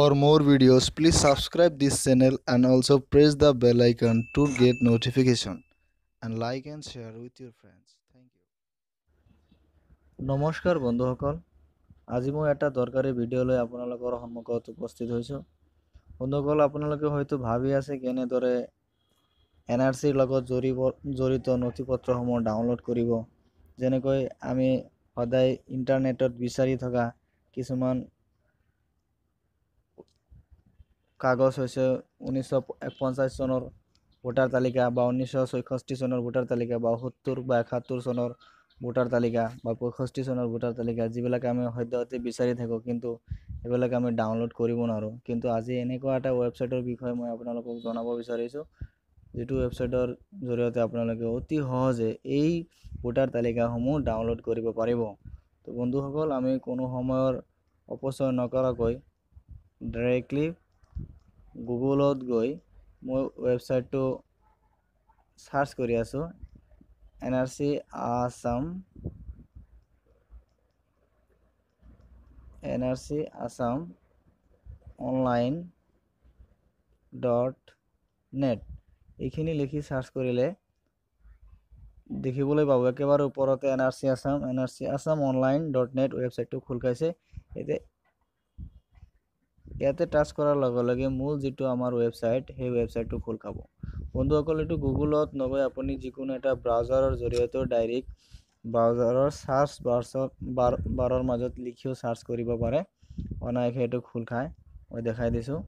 For more videos, please subscribe this channel and also press the bell icon to get notification and like and share with your friends. Thank you. নমস্কাৰ বন্ধুসকল আজি মই এটা দৰকাৰী video লৈ আপোনালোকৰ সন্মুখত উপস্থিত হৈছোঁ বন্ধুসকল আপোনালোকে হয়তো ভাবি আছে কেনেদৰে এন আৰ চিৰ লগত জড়িব জড়িত নথি পত্ৰসমূহ ডাউনলোড কৰিব যেনেকৈ আমি সদায় ইণ্টাৰনেটত বিচাৰি থকা কিছুমান কাগজ হৈছে ঊনৈছশ পঞ্চাছ চনৰ ভোটাৰ তালিকা বা ঊনৈছশ ছয়ষষ্ঠি চনৰ ভোটাৰ তালিকা বা সত্তৰ বা একাত্তৰ চনৰ ভোটাৰ তালিকা বা পঁয়ষষ্ঠি চনৰ ভোটাৰ তালিকা যিবিলাক আমি সদ্যহতে বিচাৰি থাকোঁ কিন্তু সেইবিলাক আমি ডাউনলোড কৰিব নোৱাৰোঁ। কিন্তু আজি এনেকুৱা এটা ৱেবছাইটৰ বিষয়ে মই আপোনালোকক জনাব বিচাৰিছোঁ যিটো ৱেবছাইটৰ জৰিয়তে আপোনালোকে অতি সহজে এই ভোটাৰ তালিকাসমূহ ডাউনলোড কৰিব পাৰিব। তো বন্ধুসকল আমি কোনো সময়ৰ অপচয় নকৰাকৈ ডাইৰেক্টলি গুগলত গৈ মই ৱেবছাইটটো চাৰ্চ কৰি আছোঁ। N R C Assam N R C Assam online dot net এইখিনি লিখি চাৰ্চ কৰিলে দেখিবলৈ পাব। একেবাৰে ওপৰতে N R C Assam N R C Assam online dot net ৱেবছাইটটো খোল খাইছে। এতিয়া ইয়াতে টাচ কৰাৰ লগে লগে মূল যিটো আমাৰ ৱেবছাইট সেই ৱেবছাইটটো খোল খাব। বন্ধুসকল এইটো গুগলত নগৈ আপুনি যিকোনো এটা ব্ৰাউজাৰৰ জৰিয়তেও ডাইৰেক্ট ব্ৰাউজাৰৰ চাৰ্চ বাৰ্চত বাৰ বাৰৰ মাজত লিখিও চাৰ্চ কৰিব পাৰে। অনায়াসে সেইটো খোল খায়। মই দেখাই দিছোঁ।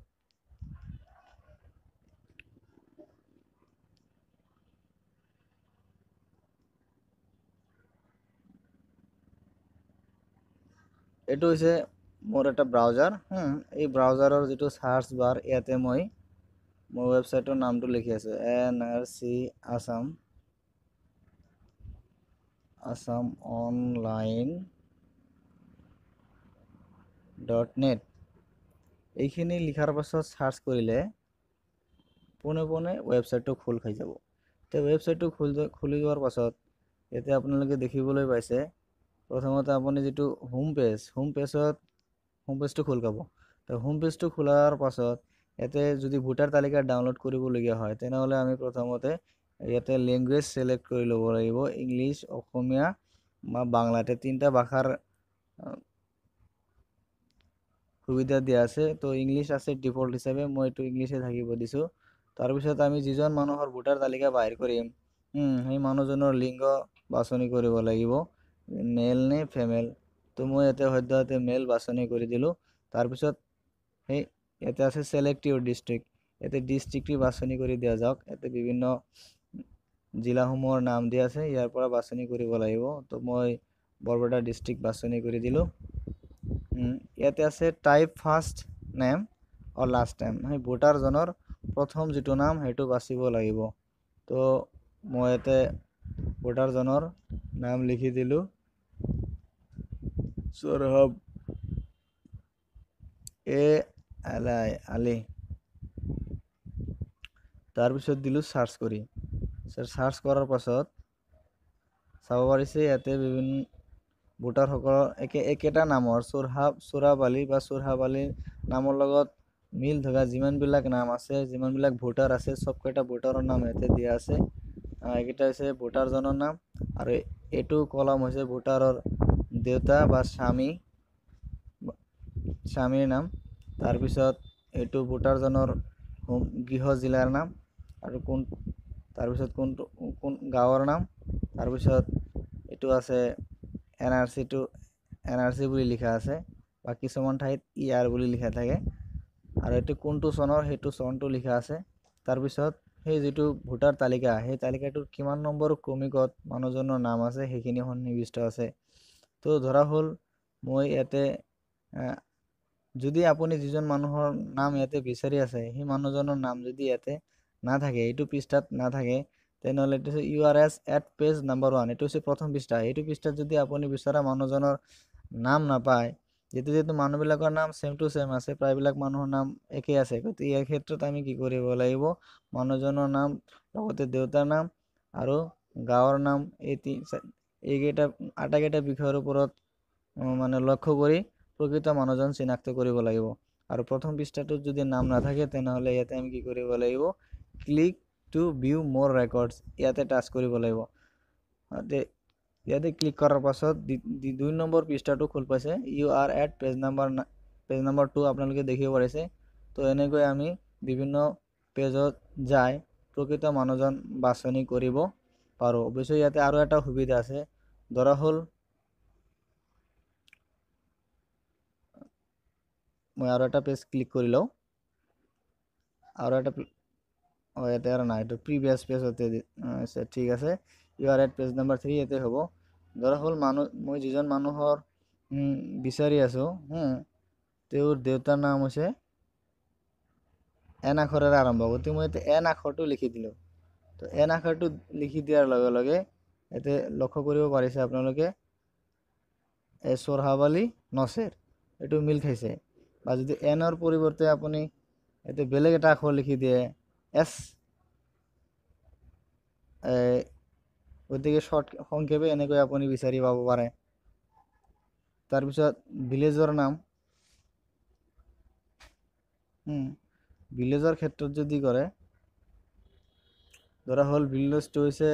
এইটো হৈছে মোৰ এটা ব্ৰাউজাৰ এই ব্ৰাউজাৰৰ যিটো চাৰ্চ বাৰ ইয়াতে মই মোৰ ৱেবছাইটৰ নামটো লিখি আছোঁ N R C Assam Assam online dot net এইখিনি লিখাৰ পাছত চাৰ্চ কৰিলে পোনে পোনে ৱেবছাইটটো খোল খাই যাব। এতিয়া ৱেবছাইটটো খোল খুলি যোৱাৰ পাছত ইয়াতে আপোনালোকে দেখিবলৈ পাইছে প্ৰথমতে আপুনি যিটো হোম পেজ হোম পেজত হোম পেজটো খোল খাব তো হোম পেজটো খোলাৰ পাছত ইয়াতে যদি ভোটাৰ তালিকা ডাউনলোড কৰিবলগীয়া হয় তেনেহ'লে আমি প্ৰথমতে ইয়াতে লেংগুৱেজ ছিলেক্ট কৰি ল'ব লাগিব ইংলিছ অসমীয়া বা বাংলাতে তিনিটা ভাষাৰ সুবিধা দিয়া আছে। তো ইংলিছ আছে ডিফল্ট হিচাপে মই এইটো ইংলিছে থাকিব দিছোঁ। তাৰপিছত আমি যিজন মানুহৰ ভোটাৰ তালিকা বাহিৰ কৰিম সেই মানুহজনৰ লিংগ বাছনি কৰিব লাগিব মেল নে ফিমেল তো মই ইয়াতে সদ্যহতে মেল বাছনি কৰি দিলোঁ। তাৰপিছত সেই ইয়াতে আছে ছেলেক্ট ইউৰ ডিষ্ট্ৰিক্ট ইয়াতে ডিষ্ট্ৰিক্টটি বাছনি কৰি দিয়া যাওক। ইয়াতে বিভিন্ন জিলাসমূহৰ নাম দিয়া আছে। ইয়াৰ পৰা বাছনি কৰিব লাগিব। তো মই বৰপেটা ডিষ্ট্ৰিক্ট বাছনি কৰি দিলোঁ। ইয়াতে আছে টাইপ ফাৰ্ষ্ট নেম আৰু লাষ্ট নেম সেই ভোটাৰজনৰ প্ৰথম যিটো নাম সেইটো বাচিব লাগিব। তো মই ইয়াতে ভোটাৰজনৰ নাম লিখি দিলোঁ। সৌৰভ এ আলাই আলি তাৰপিছত দিলোঁ চাৰ্চ কৰি চাৰ্চ কৰাৰ পাছত চাব পাৰিছে ইয়াতে বিভিন্ন ভোটাৰসকলৰ একে একেটা নামৰ চোৰহাব চোৰাব আলি বা চোৰহাব আলিৰ নামৰ লগত মিল থকা যিমানবিলাক নাম আছে যিমানবিলাক ভোটাৰ আছে চবকেইটা ভোটাৰৰ নাম ইয়াতে দিয়া আছে। এইকেইটা হৈছে ভোটাৰজনৰ নাম। আৰু এইটো কলম হৈছে ভোটাৰৰ দেউতা বা স্বামী স্বামীৰ নাম। তাৰপিছত এইটো ভোটাৰজনৰ গৃহ জিলাৰ নাম আৰু কোন তাৰপিছত কোনটো কোন গাঁৱৰ নাম। তাৰপিছত এইটো আছে এন আৰ চিটো এন আৰ চি বুলি লিখা আছে বা কিছুমান ঠাইত ই আৰ বুলি লিখা থাকে। আৰু এইটো কোনটো চনৰ সেইটো চনটো লিখা আছে। তাৰপিছত সেই যিটো ভোটাৰ তালিকা সেই তালিকাটোৰ কিমান নম্বৰ ক্ৰমিকত মানুহজনৰ নাম আছে সেইখিনি সন্নিৱিষ্ট আছে। তো ধৰা হ'ল মই ইয়াতে যদি আপুনি যিজন মানুহৰ নাম ইয়াতে বিচাৰি আছে সেই মানুহজনৰ নাম যদি ইয়াতে নাথাকে এইটো পৃষ্ঠাত নাথাকে তেনেহ'লে এইটো হৈছে U R S at page number one এইটো হৈছে প্ৰথম পৃষ্ঠা। এইটো পৃষ্ঠাত যদি আপুনি বিচৰা মানুহজনৰ নাম নাপায় যিটো যিহেতু মানুহবিলাকৰ নাম ছেম টু ছেম আছে প্ৰায়বিলাক মানুহৰ নাম একেই আছে গতিকে এই ক্ষেত্ৰত আমি কি কৰিব লাগিব? মানুহজনৰ নাম লগতে দেউতাৰ নাম আৰু গাঁৱৰ নাম এই এইকেইটা আটাইকেইটা বিষয়ৰ ওপৰত মানে লক্ষ্য কৰি প্ৰকৃত মানুহজন চিনাক্ত কৰিব লাগিব। আৰু প্ৰথম পৃষ্ঠাটোত যদি নাম নাথাকে তেনেহ'লে ইয়াতে আমি কি কৰিব লাগিব? Click to view more records ইয়াতে টাচ কৰিব লাগিব। ইয়াতে ক্লিক কৰাৰ পাছত দুই নম্বৰ পৃষ্ঠাটো খোল পাইছে। U R at page number page number two আপোনালোকে দেখিব পাৰিছে। তো এনেকৈ আমি বিভিন্ন পেজত যাই প্ৰকৃত মানুহজন বাছনি কৰিব পাৰোঁ। অৱশ্যে ইয়াতে আৰু এটা সুবিধা আছে। ধৰা হ'ল মই আৰু এটা পেজ ক্লিক কৰি লওঁ। আৰু এটা অঁ ইয়াতে আৰু নাই এইটো প্ৰিভিয়াছ পেজতে আছে ঠিক আছে। U R at page number three ইয়াতে হ'ব। ধৰা হ'ল মানুহ মই যিজন মানুহৰ বিচাৰি আছোঁ তেওঁৰ দেউতাৰ নাম হৈছে এন আখৰেৰে আৰম্ভ গতিকে মই এতিয়া এন আখৰটো লিখি দিলোঁ। তো এন আখৰটো লিখি দিয়াৰ লগে লগে ইয়াতে লক্ষ্য কৰিব পাৰিছে আপোনালোকে। এ চৰহাবালি নচেৰ এইটো মিল খাইছে। বা যদি এনৰ পৰিৱৰ্তে আপুনি ইয়াতে বেলেগ এটা আখৰ লিখি দিয়ে এছ গতিকে শ্বৰ্ট সংক্ষেপে এনেকৈ আপুনি বিচাৰি পাব পাৰে। তাৰপিছত ভিলেজৰ নাম। ভিলেজৰ ক্ষেত্ৰত যদি কৰে ধৰা হ'ল ভিলেজটো হৈছে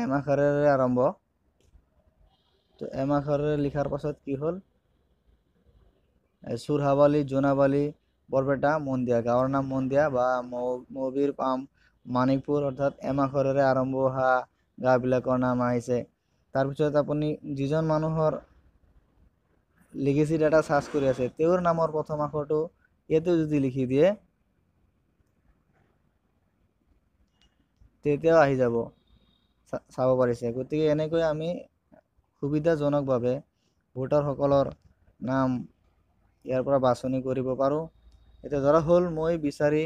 এম আখৰেৰে আৰম্ভ। তো এম আখৰেৰে লিখাৰ পাছত কি হ'ল? চুৰহাবালি, জোনাবালি, বৰপেটা, মন্দিয়া, গাঁৱৰ নাম মন্দিয়া বা মৌবিৰ পাম, মানিকপুৰ, অৰ্থাৎ এম আখৰেৰে আৰম্ভ হোৱা গাঁওবিলাকৰ নাম আহিছে। তাৰপিছত আপুনি যিজন মানুহৰ লিগেচি ডাটা চাৰ্চ কৰি আছে, তেওঁৰ নামৰ প্ৰথম আখৰটো ইয়াতে যদি লিখি দিয়ে তেতিয়াও আহি যাব। চাব পাৰিছে। গতিকে এনেকৈ আমি সুবিধাজনকভাৱে ভোটাৰসকলৰ নাম ইয়াৰ পৰা বাছনি কৰিব পাৰোঁ। এতিয়া ধৰা হ'ল মই বিচাৰি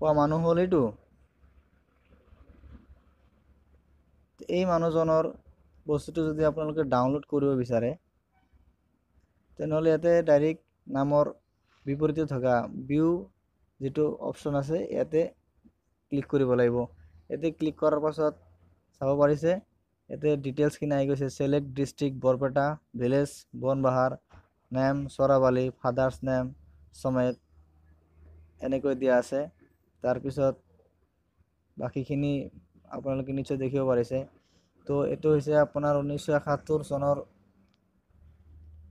পোৱা মানুহ হ'ল এইটো। এই মানুহজনৰ বস্তুটো যদি আপোনালোকে ডাউনলোড কৰিব বিচাৰে তেনেহ'লে ইয়াতে ডাইৰেক্ট নামৰ বিপৰীতে থকা ভিউ যিটো অপশ্যন আছে ইয়াতে ক্লিক কৰিব লাগিব। ইয়াতে ক্লিক কৰাৰ পাছত চাব পাৰিছে ইয়াতে ডিটেইলছখিনি আহি গৈছে। Select district Barpeta village Banbahar name Charabali father's name চমেত এনেকৈ দিয়া আছে। তাৰপিছত বাকীখিনি আপোনালোকে নিশ্চয় দেখিব পাৰিছে। তো এইটো হৈছে আপোনাৰ ঊনৈছশ একাত্তৰ চনৰ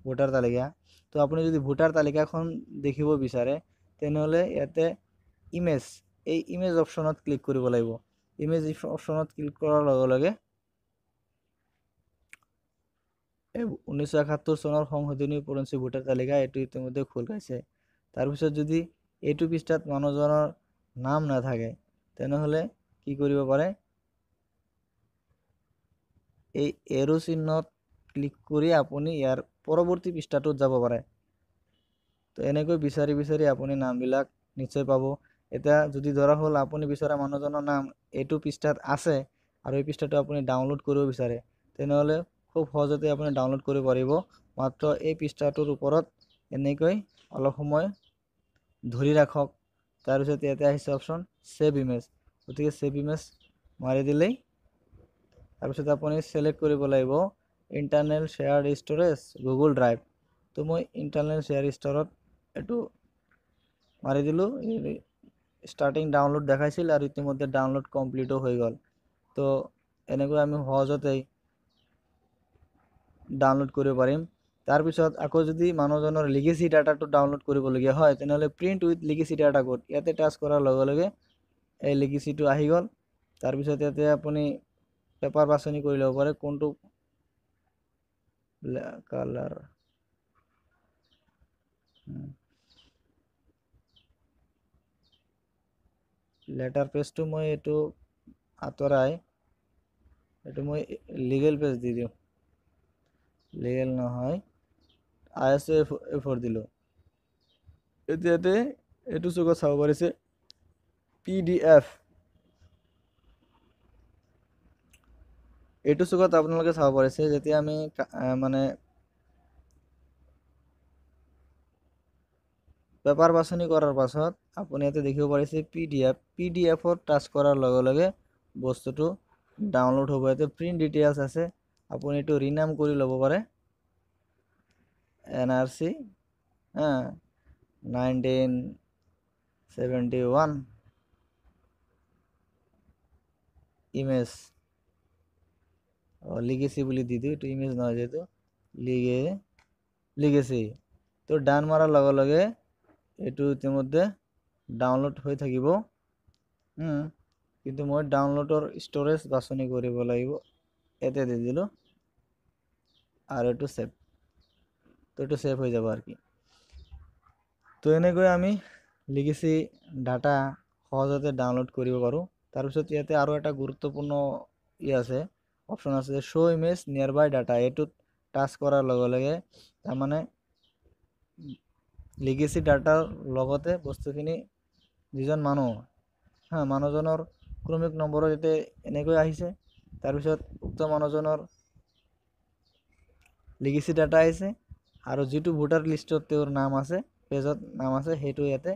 ভোটাৰ তালিকা। তো আপুনি যদি ভোটাৰ তালিকাখন দেখিব বিচাৰে তেনেহ'লে ইয়াতে ইমেজ এই ইমেজ অপশ্যনত ক্লিক কৰিব লাগিব। ইমেজ অপশ্যনত ক্লিক কৰাৰ লগে লগে ঊনৈছশ একাত্তৰ চনৰ সংশোধনী উপৰঞ্চী ভোটাৰ তালিকা এইটো ইতিমধ্যে খোল খাইছে। তাৰপিছত যদি এইটো পৃষ্ঠাত মানুহজনৰ নাম নাথাকে তেনেহ'লে কি কৰিব পাৰে? এই এৰো চিহ্নত ক্লিক কৰি আপুনি ইয়াৰ পৰৱৰ্তী পৃষ্ঠাটোত যাব পাৰে। তো এনেকৈ বিচাৰি বিচাৰি আপুনি নামবিলাক নিশ্চয় পাব। এতিয়া যদি ধৰা হ'ল আপুনি বিচৰা মানুহজনৰ নাম এইটো পৃষ্ঠাত আছে আৰু এই পৃষ্ঠাটো আপুনি ডাউনলোড কৰিব বিচাৰে তেনেহ'লে খুব সহজতে আপুনি ডাউনলোড কৰিব পাৰিব। মাত্ৰ এই পৃষ্ঠাটোৰ ওপৰত এনেকৈ অলপ সময় ধৰি ৰাখক। তাৰপিছত ইয়াতে আহিছে অপশ্যন ছেভ ইমেজ গতিকে ছেভ ইমেজ মাৰি দিলেই তাৰপিছত আপুনি ছিলেক্ট কৰিব লাগিব internal shared storage Google drive তো মই ইণ্টাৰনেল শ্বেয়াৰ ষ্ট'ৰত এইটো মাৰি দিলোঁ ষ্টাৰ্টিং ডাউনলোড দেখাইছিল আৰু ইতিমধ্যে ডাউনলোড কমপ্লিটো হৈ গ'ল। তো এনেকৈ আমি সহজতেই ডাউনলোড কৰিব পাৰিম তাৰপিছত আকৌ যদি মানুহজনৰ লিগেচি ডাটাটো ডাউনলোড কৰিবলগীয়া হয় তেনেহ'লে print with legacy data code ইয়াতে টাচ কৰাৰ লগে লগে এই লিগেচিটো আহি গ'ল। তাৰপিছত ইয়াতে আপুনি পেপাৰ বাছনি কৰি ল'ব পাৰে কোনটো কালাৰ লেটাৰ পেজটো মই এইটো আঁতৰাই এইটো মই লিগেল পেজ দি দিওঁ। লিগেল নহয় আই এছ এ ফ'ৰ দিলোঁ। এতিয়াতে এইটো চুকত চাব পাৰিছে পি ডি এফ এইটো চুকত আপোনালোকে চাব পাৰিছে যেতিয়া আমি মানে পেপাৰ বাছনি কৰাৰ পাছত আপুনি ইয়াতে দেখিব পাৰিছে P D F P D এফত touch কৰাৰ লগে লগে বস্তুটো ডাউনলোড হ'ব। ইয়াতে প্ৰিণ্ট ডিটেইলছ আছে। আপুনি এইটো ৰিনাম কৰি ল'ব পাৰে। N R C nineteen seventy one image legacy বুলি দি দিওঁ। এইটো ইমেজ নহয় যিহেতু লিগে লিগেচি তো ডান মৰাৰ লগে লগে এইটো ইতিমধ্যে ডাউনলোড হৈ থাকিব। কিন্তু মই ডাউনলোডৰ ষ্ট'ৰেজ বাছনি কৰিব লাগিব। ইয়াতে দি দিলোঁ। আৰু এইটো ছেভ তো এইটো ছেভ হৈ যাব আৰু কি। তো এনেকৈ আমি লিগেচি ডাটা সহজতে ডাউনলোড কৰিব পাৰোঁ। তাৰপিছত ইয়াতে আৰু এটা গুৰুত্বপূৰ্ণ ই আছে। অপশ্যন আছে শ্ব' ইমেজ নিয়াৰ বাই ডাটা এইটোত টাচ কৰাৰ লগে লগে তাৰমানে লিগেচি ডাটাৰ লগতে বস্তুখিনি যিজন মানুহ হা মানুহজনৰ ক্ৰমিক নম্বৰত ইয়াতে এনেকৈ আহিছে তাৰপিছত উক্ত মানুহজনৰ লিগেচি ডাটা আহিছে আৰু যিটো ভোটাৰ লিষ্টত তেওঁৰ নাম আছে পেজত নাম আছে সেইটো ইয়াতে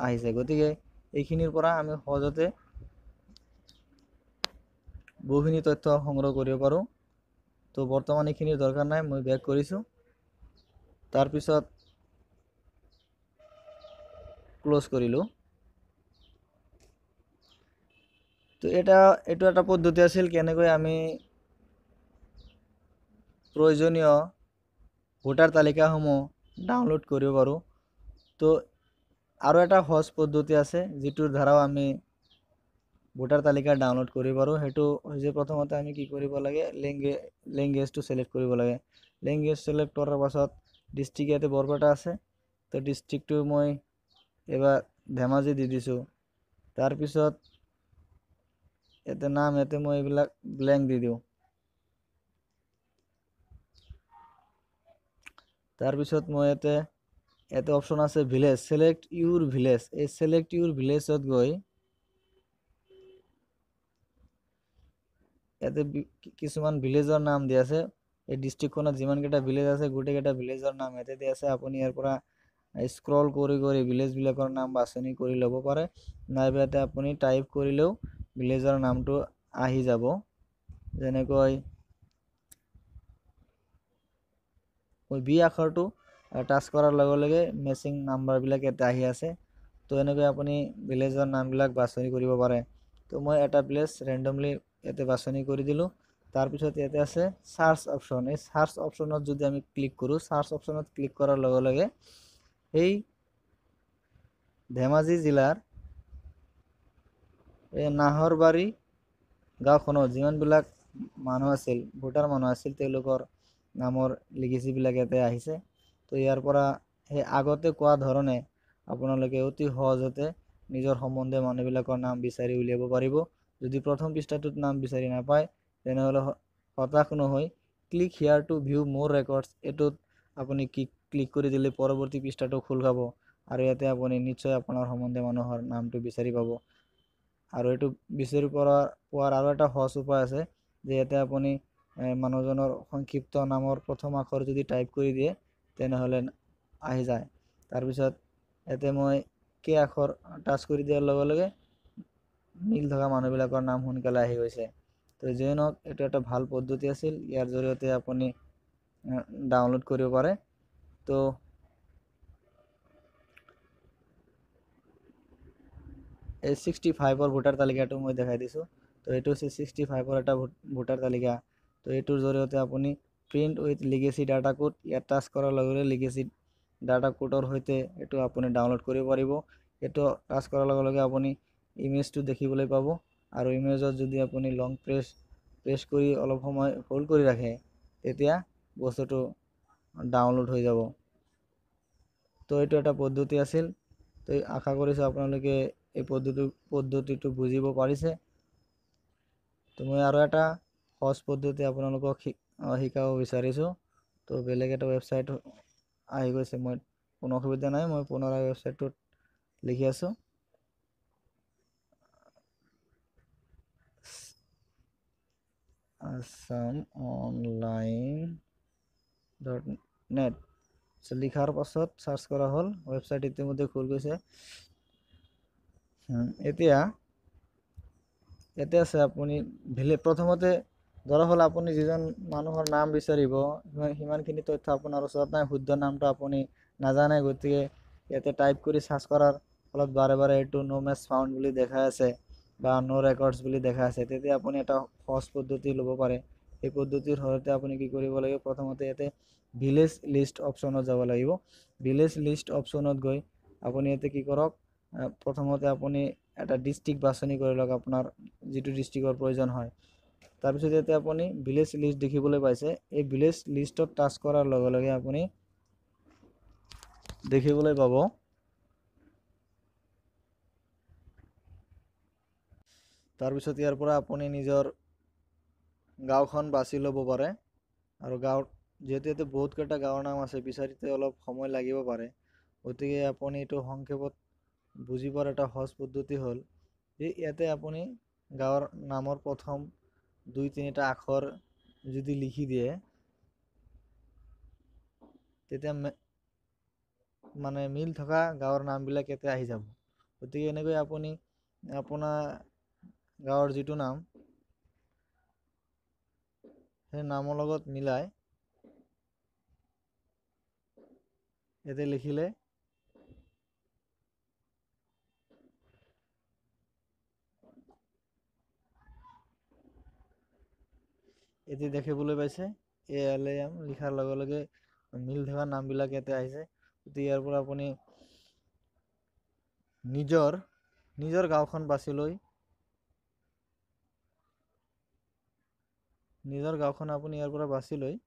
আহিছে। গতিকে এইখিনিৰ পৰা আমি সহজতে বহুখিনি তথ্য সংগ্ৰহ কৰিব পাৰোঁ। তো বৰ্তমান এইখিনিৰ দৰকাৰ নাই মই বেক কৰিছোঁ। তাৰপিছত ক্ল'জ কৰিলোঁ তো এটা এইটো এটা পদ্ধতি আছিল কেনেকৈ আমি প্ৰয়োজনীয় ভোটাৰ তালিকাসমূহ ডাউনলোড কৰিব পাৰোঁ। তো আৰু এটা সহজ পদ্ধতি আছে যিটোৰ দ্বাৰাও আমি ভোটাৰ তালিকা ডাউনলোড কৰিব পাৰোঁ। সেইটো হৈছে প্ৰথমতে আমি কি কৰিব লাগে লেংগুৱেজটো ছিলেক্ট কৰিব লাগে। লেংগুৱেজ ছিলেক্ট কৰাৰ পাছত ডিষ্ট্ৰিক্ট ইয়াতে বৰপেটা আছে। তো ডিষ্ট্ৰিক্টটো মই এইবাৰ ধেমাজি দি দিছোঁ। তাৰপিছত ইয়াতে নাম ইয়াতে মই এইবিলাক ব্লেংক দি দিওঁ। তাৰপিছত মই ইয়াতে ইয়াতে অপশ্যন আছে ভিলেজ ছিলেক্ট ইউৰ ভিলেজ এই ছিলেক্ট ইউৰ ভিলেজত গৈ ইয়াতে কিছুমান ভিলেজৰ নাম দিয়া আছে। এই ডিষ্ট্ৰিক্টখনত যিমানকেইটা ভিলেজ আছে গোটেইকেইটা ভিলেজৰ নাম ইয়াতে দিয়া আছে। আপুনি ইয়াৰ পৰা স্ক্ৰল কৰি কৰি ভিলেজবিলাকৰ নাম বাছনি কৰি ল'ব পাৰে। নাইবা ইয়াতে আপুনি টাইপ কৰিলেও ভিলেজৰ নামটো আহি যাব। যেনেকৈ বি আখৰটো টাচ কৰাৰ লগে লগে মেচিং নাম্বাৰবিলাক ইয়াতে আহি আছে। তো এনেকৈ আপুনি ভিলেজৰ নামবিলাক বাছনি কৰিব পাৰে। তো মই এটা প্লেচ ৰেণ্ডমলি ইয়াতে বাছনি কৰি দিলোঁ। তাৰপিছত ইয়াতে আছে চাৰ্চ অপশ্যন এই চাৰ্চ অপশ্যনত যদি আমি ক্লিক কৰোঁ চাৰ্চ অপশ্যনত ক্লিক কৰাৰ লগে লগে সেই ধেমাজি জিলাৰ এই নাহৰবাৰী গাঁওখনত যিমানবিলাক মানুহ আছিল ভোটাৰ মানুহ আছিল তেওঁলোকৰ নামৰ লিগেচিবিলাক ইয়াতে আহিছে। তো ইয়াৰ পৰা সেই আগতে কোৱা ধৰণে আপোনালোকে অতি সহজতে নিজৰ সম্বন্ধীয় মানুহবিলাকৰ নাম বিচাৰি উলিয়াব পাৰিব। যদি প্ৰথম পৃষ্ঠাটোত নাম বিচাৰি নাপায় তেনেহ'লে হতাশ নহৈ click here to view more records এইটোত আপুনি ক্লিক ক্লিক কৰি দিলে পৰৱৰ্তী পৃষ্ঠাটো খোল খাব। আৰু ইয়াতে আপুনি নিশ্চয় আপোনাৰ সম্বন্ধীয় মানুহৰ নামটো বিচাৰি পাব। আৰু এইটো বিচাৰি পৰা পোৱাৰ আৰু এটা সহজ উপায় আছে যে ইয়াতে আপুনি মানুহজনৰ সংক্ষিপ্ত নামৰ প্ৰথম আখৰ যদি টাইপ কৰি দিয়ে তেনেহ'লে আহি যায়। তাৰপিছত ইয়াতে মই কে আখৰ টাচ কৰি দিয়াৰ লগে লগে মিল থকা মানুহবিলাকৰ নাম সোনকালে আহি গৈছে। তো যিয়ে নহওক এইটো এটা ভাল পদ্ধতি আছিল। ইয়াৰ জৰিয়তে আপুনি ডাউনলোড কৰিব পাৰে। তো এই ছিক্সটি ফাইভৰ ভোটাৰ তালিকাটো মই দেখাই দিছোঁ তো এইটো হৈছে ছিক্সটি ফাইভৰ এটা ভোটাৰ তালিকা তো এইটোৰ জৰিয়তে আপুনি print with legacy data code ইয়াত টাচ কৰাৰ লগে লগে লিগেচি ডাটা কোডৰ সৈতে এইটো আপুনি ডাউনলোড কৰিব পাৰিব এইটো টাচ কৰাৰ লগে লগে আপুনি ইমেজটো দেখিবলৈ পাব আৰু ইমেজত যদি আপুনি লং প্ৰেছ প্ৰেছ কৰি অলপ সময় হোল্ড কৰি ৰাখে তেতিয়া বস্তুটো ডাউনলোড হৈ যাব। তো এইটো এটা পদ্ধতি আছিল। তো আশা কৰিছোঁ আপোনালোকে এই পদ্ধতি পদ্ধতিটো বুজিব পাৰিছে। তো মই আৰু এটা সহজ পদ্ধতি আপোনালোকক শিকাব বিচাৰিছোঁ। তো বেলেগ এটা ৱেবছাইট আহি গৈছে। মই কোনো অসুবিধা নাই। মই পুনৰাই ৱেবছাইটটোত লিখি আছোঁ। Assam online dot net. লিখাৰ পাছত চাৰ্চ কৰা হ'ল। ৱেবছাইট ইতিমধ্যে খোল গৈছে। এতিয়া ইয়াতে আছে আপুনি ভিলে প্ৰথমতে ধৰা হ'ল আপুনি যিজন মানুহৰ নাম বিচাৰিব সিমান সিমানখিনি তথ্য আপোনাৰ ওচৰত নাই শুদ্ধ নামটো আপুনি নাজানে গতিকে ইয়াতে টাইপ কৰি চাৰ্চ কৰাৰ ফলত বাৰে বাৰে এইটো ন' মেচ ফাউণ্ড বুলি দেখাই আছে বা ন' ৰেকৰ্ডছ বুলি দেখাই আছে। তেতিয়া আপুনি এটা সহজ পদ্ধতি ল'ব পাৰে। এই পদ্ধতিৰ সহায়তে আপুনি কি কৰিব লাগিব? প্ৰথমতে ইয়াতে ভিলেজ লিষ্ট অপশ্যনত যাব লাগিব। ভিলেজ লিষ্ট অপশ্যনত গৈ আপুনি ইয়াতে কি কৰক প্ৰথমতে আপুনি এটা ডিষ্ট্ৰিক্ট বাছনি কৰি লওক আপোনাৰ যিটো ডিষ্ট্ৰিক্টৰ প্ৰয়োজন হয়। তাৰপিছত ইয়াতে আপুনি ভিলেজ লিষ্ট দেখিবলৈ পাইছে। এই ভিলেজ লিষ্টত টাচ কৰাৰ লগে লগে আপুনি দেখিবলৈ পাব। তাৰপিছত ইয়াৰ পৰা আপুনি নিজৰ গাঁওখন বাছি ল'ব পাৰে। আৰু গাঁৱত যিহেতু ইয়াতে বহুতকেইটা গাঁৱৰ নাম আছে বিচাৰিতে অলপ সময় লাগিব পাৰে। গতিকে আপুনি এইটো সংক্ষেপত বুজি পোৱাৰ এটা সহজ পদ্ধতি হ'ল যে ইয়াতে আপুনি গাঁৱৰ নামৰ প্ৰথম দুই তিনিটা আখৰ যদি লিখি দিয়ে তেতিয়া মানে মিল থকা গাঁৱৰ নামবিলাক ইয়াতে আহি যাব। গতিকে এনেকৈ আপুনি আপোনাৰ গাঁৱৰ যিটো নাম নামৰ লগত মিলাই ইয়াতে লিখিলে এতিয়া দেখিবলৈ পাইছে। এ এল এম লিখাৰ লগে লগে মিল থকা নামবিলাক ইয়াতে আহিছে। গতিকে ইয়াৰ পৰা আপুনি নিজৰ নিজৰ গাঁওখন বাছি লৈ নিজৰ গাঁওখন আপুনি ইয়াৰ পৰা বাছি লৈ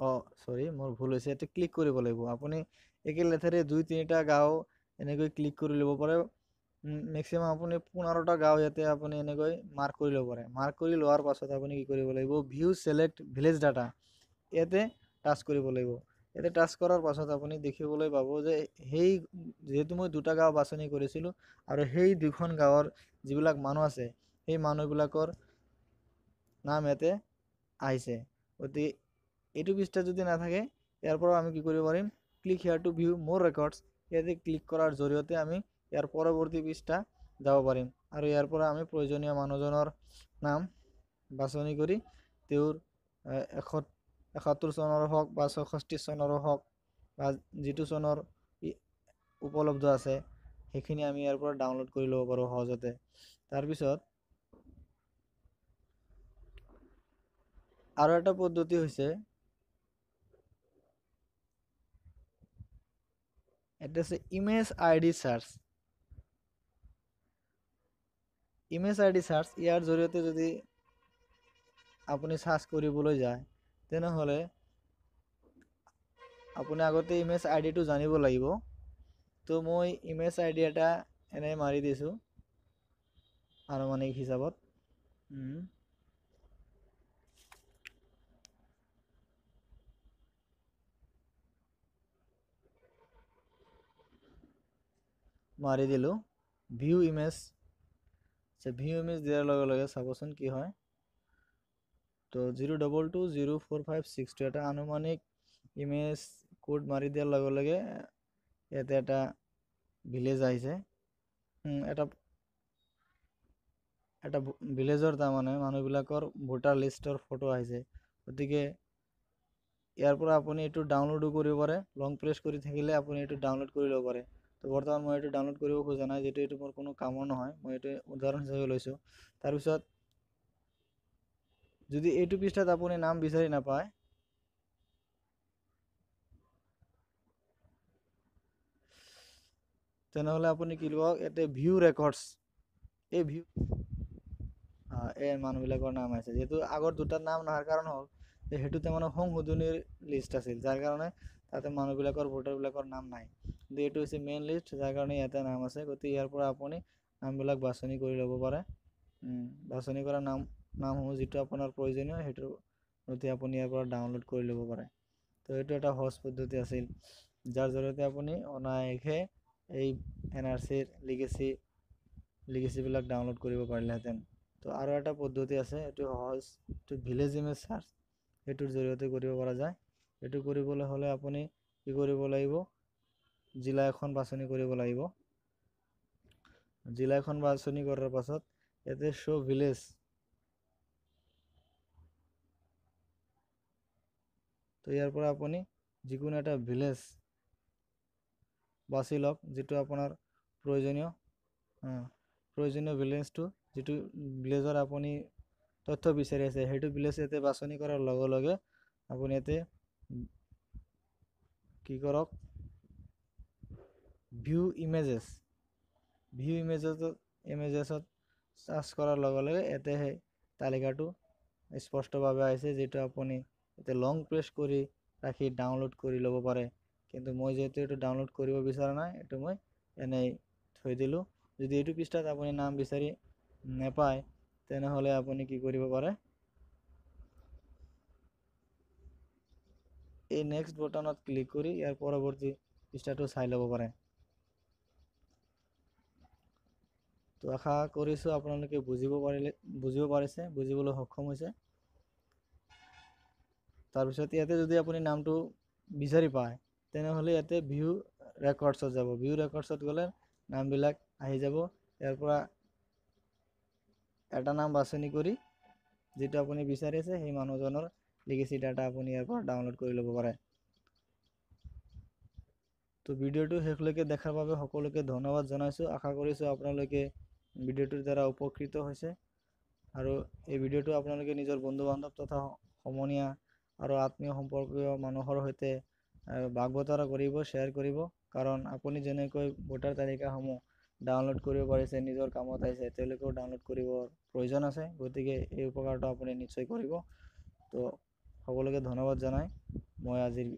অঁ চৰি মোৰ ভুল হৈছে ইয়াতে ক্লিক কৰিব লাগিব। আপুনি একে লেঠাৰে দুই তিনিটা গাঁও এনেকৈ ক্লিক কৰি ল'ব পাৰে। মেক্সিমাম আপুনি পোন্ধৰটা গাঁও ইয়াতে আপুনি এনেকৈ মাৰ্ক কৰি ল'ব পাৰে। মাৰ্ক কৰি লোৱাৰ পাছত আপুনি কি কৰিব লাগিব? ভিউ ছিলেক্ট ভিলেজ ডাটা ইয়াতে টাচ কৰিব লাগিব। ইয়াতে টাচ কৰাৰ পাছত আপুনি দেখিবলৈ পাব যে সেই যিহেতু মই দুটা গাঁও বাছনি কৰিছিলোঁ আৰু সেই দুখন গাঁৱৰ যিবিলাক মানুহ আছে সেই মানুহবিলাকৰ নাম ইয়াতে আহিছে। গতিকে এইটো পৃষ্ঠা যদি নাথাকে ইয়াৰ পৰা আমি কি কৰিব পাৰিম? Click here to view more records ইয়াতে ক্লিক কৰাৰ জৰিয়তে আমি ইয়াৰ পৰৱৰ্তী পৃষ্ঠা যাব পাৰিম। আৰু ইয়াৰ পৰা আমি প্ৰয়োজনীয় মানুহজনৰ নাম বাছনি কৰি তেওঁৰ এশ এসত্তৰ চনৰ হওক বা ছয়ষষ্ঠি চনৰ হওক বা যিটো চনৰ উপলব্ধ আছে সেইখিনি আমি ইয়াৰ পৰা ডাউনলোড কৰি ল'ব পাৰোঁ সহজতে। তাৰপিছত আৰু এটা পদ্ধতি হৈছে এটা আছে image I D search image I D search ইয়াৰ জৰিয়তে যদি আপুনি চাৰ্চ কৰিবলৈ যায়, তেনেহ'লে আপুনি আগতে ইমেজ আই ডিটো জানিব লাগিব। তো মই ইমেজ আই ডি এটা এনে মাৰি দিছোঁ, আনুমানিক হিচাপত। মাৰি দিলোঁ। ভিউ ইমেজ ভিউ ইমেজ দিয়াৰ লগে লগে চাবচোন কি হয়। তো zero' double two zero' four five six two এটা আনুমানিক ইমেজ কোড মাৰি দিয়াৰ লগে লগে ইয়াতে এটা ভিলেজ আহিছে। এটা এটা ভিলেজৰ তাৰমানে মানুহবিলাকৰ ভোটাৰ লিষ্টৰ ফটো আহিছে। গতিকে ইয়াৰ পৰা আপুনি এইটো ডাউনলোডো কৰিব পাৰে। লং প্ৰেছ কৰি থাকিলে আপুনি এইটো ডাউনলোড কৰি ল'ব পাৰে। তো বৰ্তমান মই এইটো ডাউনলোড কৰিব খোজা নাই যিটো এইটো মোৰ কোনো কামৰ নহয় মই এইটো উদাহৰণ হিচাপে লৈছোঁ। তাৰপিছত যদি এইটো পৃষ্ঠাত আপুনি নাম বিচাৰি নাপায় তেনেহ'লে আপুনি কি ল'ব ইয়াতে ভিউ ৰেকৰ্ডছ এই ভিউ এই মানুহবিলাকৰ নাম আছে যিহেতু আগৰ দুটাৰ নাম নহাৰ কাৰণ হ'ল যে সেইটোতে মানে সংশোধনীৰ লিষ্ট আছিল যাৰ কাৰণে তাতে মানুহবিলাকৰ ভোটাৰবিলাকৰ নাম নাই। কিন্তু এইটো হৈছে মেইন লিষ্ট যাৰ কাৰণে ইয়াতে নাম আছে। গতিকে ইয়াৰ পৰা আপুনি নামবিলাক বাছনি কৰি ল'ব পাৰে। বাছনি কৰা নাম নামসমূহ যিটো আপোনাৰ প্ৰয়োজনীয় সেইটো নথি আপুনি ইয়াৰ পৰা ডাউনলোড কৰি ল'ব পাৰে। তো এইটো এটা সহজ পদ্ধতি আছিল। যাৰ জৰিয়তে আপুনি অনায়াসে এই এন আৰ চিৰ লিগেচি লিগেচিবিলাক ডাউনলোড কৰিব পাৰিলেহেঁতেন। তো আৰু এটা পদ্ধতি আছে এইটো সহজ এইটো ভিলেজ ইমেজ চাৰ্চ সেইটোৰ জৰিয়তে কৰিব পৰা যায়। এইটো কৰিবলৈ হ'লে আপুনি কি কৰিব লাগিব? জিলা এখন বাছনি কৰিব লাগিব। জিলা এখন বাছনি কৰাৰ পাছত ইয়াতে শ্ব' ভিলেজ তো পৰা আপুনি যিকোনো এটা ভিলেজ বাছি লওক যিটো আপোনাৰ প্ৰয়োজনীয় প্ৰয়োজনীয় ভিলেজটো যিটো ভিলেজৰ আপুনি তথ্য বিচাৰি আছে সেইটো ভিলেজ ইয়াতে বাছনি কৰাৰ লগে লগে আপুনি ইয়াতে কি কৰক ভিউ ইমেজেছ ভিউ ইমেজেছত ইমেজেছত চাৰ্চ কৰাৰ লগে লগে ইয়াতে সেই তালিকাটো স্পষ্টভাৱে আহিছে যিটো আপুনি এতিয়া লং প্ৰেছ কৰি ৰাখি ডাউনলোড কৰি ল'ব পাৰে। কিন্তু মই যিহেতু এইটো ডাউনলোড কৰিব বিচৰা নাই এইটো মই এনেই থৈ দিলোঁ। যদি এইটো পৃষ্ঠাত আপুনি নাম বিচাৰি নেপায় তেনেহ'লে আপুনি কি কৰিব পাৰে? এই নেক্সট বটনত ক্লিক কৰি ইয়াৰ পৰৱৰ্তী পৃষ্ঠাটো চাই ল'ব পাৰে। তো আশা কৰিছোঁ আপোনালোকে বুজিব পাৰিলে বুজিব পাৰিছে বুজিবলৈ সক্ষম হৈছে। তাৰপিছত ইয়াতে যদি আপুনি নামটো বিচাৰি পায় তেনেহ'লে ইয়াতে ভিউ ৰেকৰ্ডছত যাব। ভিউ ৰেকৰ্ডছত গ'লে নামবিলাক আহি যাব। ইয়াৰ পৰা এটা নাম বাছনি কৰি যিটো আপুনি বিচাৰিছে সেই মানুহজনৰ লিগেচি ডাটা আপুনি ইয়াৰ পৰা ডাউনলোড কৰি ল'ব পাৰে। তো ভিডিঅ'টো শেষলৈকে দেখাৰ বাবে সকলোকে ধন্যবাদ জনাইছোঁ। আশা কৰিছোঁ আপোনালোকে ভিডিঅ'টোৰ দ্বাৰা উপকৃত হৈছে। আৰু এই ভিডিঅ'টো আপোনালোকে নিজৰ বন্ধু বান্ধৱ তথা সমনীয়া আৰু আত্মীয় সম্পৰ্কীয় মানুহৰ সৈতে ভাগ বতৰা কৰিব শ্বেয়াৰ কৰিব। কাৰণ আপুনি যেনেকৈ ভোটাৰ তালিকাসমূহ ডাউনলোড কৰিব পাৰিছে নিজৰ কামত আহিছে তেওঁলোকেও ডাউনলোড কৰিবৰ প্ৰয়োজন আছে। গতিকে এই উপকাৰটো আপুনি নিশ্চয় কৰিব। তো সকলোকে ধন্যবাদ জনাই। মই আজিৰ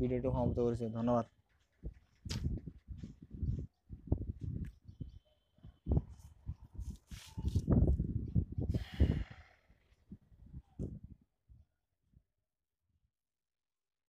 ভিডিঅ'টো সমাপ্ত কৰিছোঁ। ধন্যবাদ।